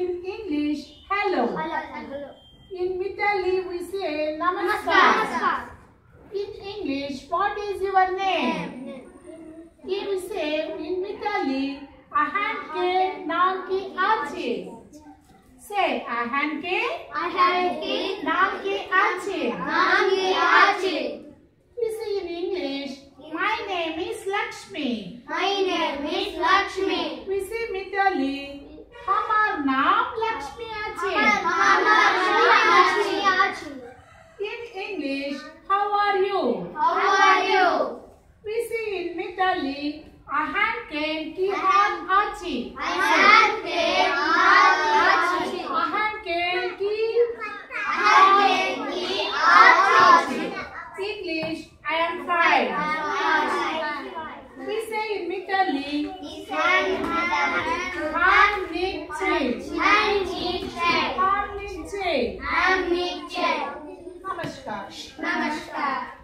In English, hello. Hello. In Maithili, we say namaskar. Namaskar. In English, what is your name? Here we say in Maithili, ahan ke naam ki ache. Say ahan ke Ahan ke naam ki ache. naam ke ache. We say in English, my name is Lakshmi. My name is Lakshmi. Italy, a hand can to Aunt Hachi. A hand can to Aunt Hachi. A hand came to Aunt Hachi. English, I am five. We say in Italy, Hand Nick Change. Hand Nick Change. Hand Nick Change. Namaskar. Namaskar.